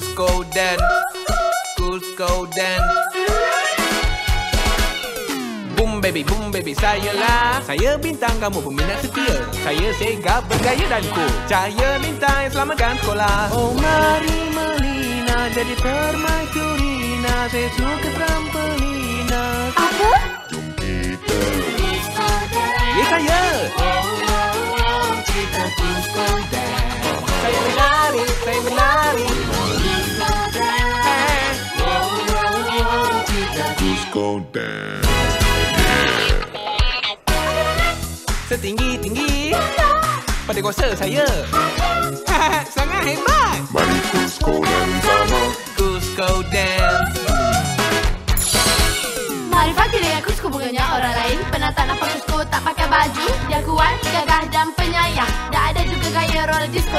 Cusco Dance Cusco Dance Boom baby, boom baby, saya lah Saya bintang kamu peminat setia Saya segap bergaya dan cool Cahaya bintang yang selamatkan sekolah Oh mari melina jadi permaisurina Saya suka trampolina Apa? Ya saya Saya Cusco Dance. Setinggi-tinggi Pada kuasa saya. Sangat hebat. Mari Cusco dan sama. Cusco Dance Marifati dengan Kusko bukannya orang lain. Pernah tak nampak Kusko tak pakai baju. Dia kuat, gagah dan penyayang. Dah ada juga gaya roller disco,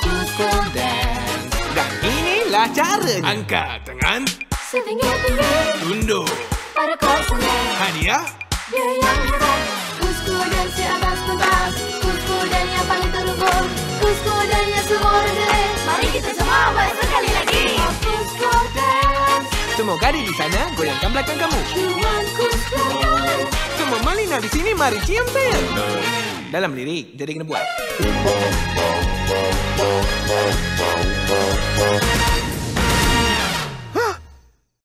Kusko dance Dan inilah caranya Angkat tangan, Setinggi-tinggi tunduk. pada kosongnya Hadiah, Dia yang hebat Kusko dan si atas pentas Kusko dan yang paling terunggul Kusko dan yang semua orang jelek Mari kita semua buat sekali lagi Kusko dance Semua gadis di sana Goyangkan belakang kamu. Tuan Kusko dance Semua melina di sini Mari cium saya. Dalam lirik Jadi kena buat